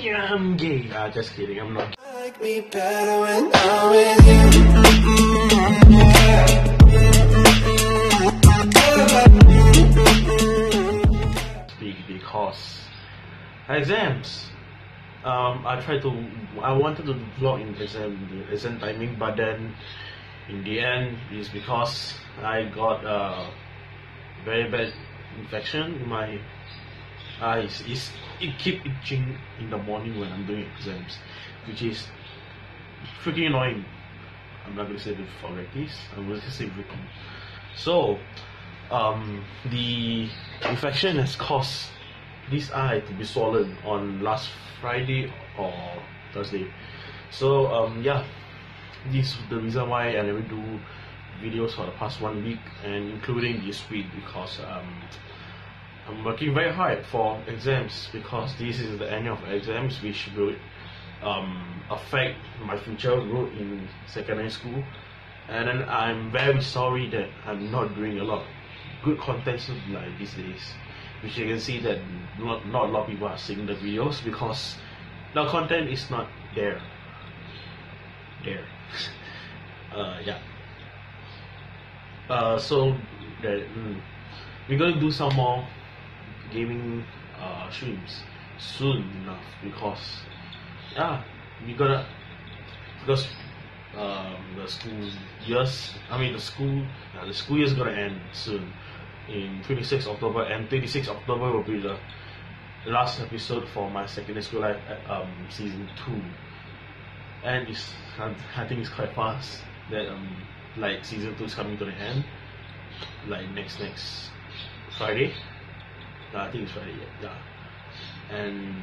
yeah, I'm gay. Ah, just kidding, I'm not. like me better when I'm with you. speak because exams. Um, I tried to. I wanted to vlog in exam exam timing, but then in the end, it's because I got a very bad infection in my eyes. It's, it keep itching in the morning when I'm doing exams, which is freaking annoying. I'm not gonna say the vulgarities. I'm gonna say freaking. So, um, the infection has caused this eye to be swollen on last Friday or Thursday. So um, yeah, this is the reason why I never do videos for the past one week and including this week because um, I'm working very hard for exams because this is the end of exams which will um, affect my future growth in secondary school. And then I'm very sorry that I'm not doing a lot. Good content like these days which you can see that not, not a lot of people are seeing the videos because the content is not there. There. Uh, yeah. Uh, so that mm, we're gonna do some more gaming uh, streams soon enough because yeah we gonna because um, the school years I mean the school uh, the school is gonna end soon. In 26 October and 26 October will be the last episode for my secondary school life um, season 2 and it's I think it's quite fast that um, like season 2 is coming to the end like next next Friday I think it's Friday yeah, yeah. and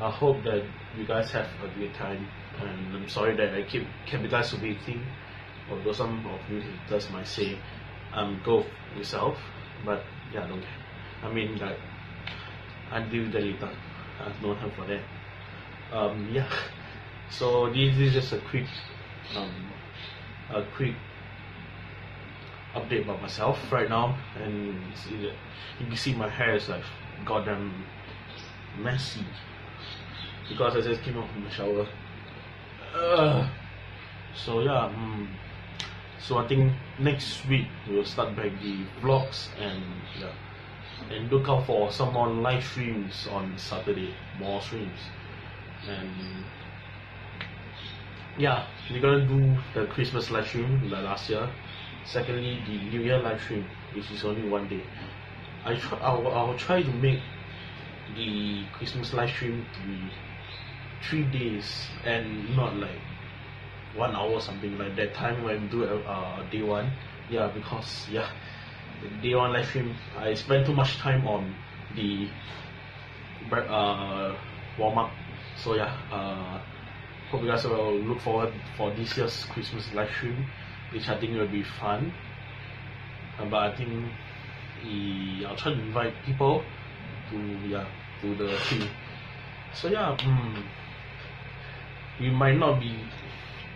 I hope that you guys have a good time. And I'm sorry that I keep kept you guys waiting. Although some of you haters might say um, go yourself. But yeah don't care. I mean like the later I have no time for that. Um, yeah. So this is just a quick um, a quick update about myself right now and see that you can see my hair is like goddamn messy. Because I just came out from the shower. Ugh. so yeah mm, so I think next week we'll start back the vlogs and yeah. And look out for some more live streams on Saturday more streams. And yeah we're gonna do the Christmas live stream like last year secondly the New Year live stream which is only one day. I try I'll, I'll try to make the Christmas live stream to be three days and not like one hour or something like that time when we do uh, day one. Yeah because yeah day one live stream I spend too much time on the uh, warm up. So yeah uh, hope you guys will look forward for this year's Christmas live stream which I think will be fun uh, but I think I'll try to invite people to yeah to the stream so yeah mm, we might not be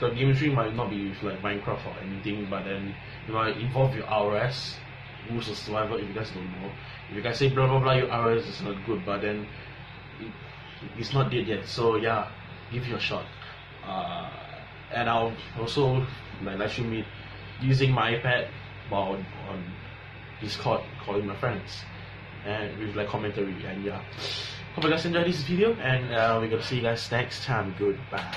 the game stream might not be with like Minecraft or anything, but then you might involve ROS, rules of survival if you guys don't know. If you guys say blah blah blah ROS is not good, but then it, it's not dead yet. So yeah, give it a shot. Uh, and I'll also like live stream it using my iPad while on, on Discord calling my friends and with like commentary and yeah. Hope you guys enjoyed this video and uh, we're gonna see you guys next time. Goodbye.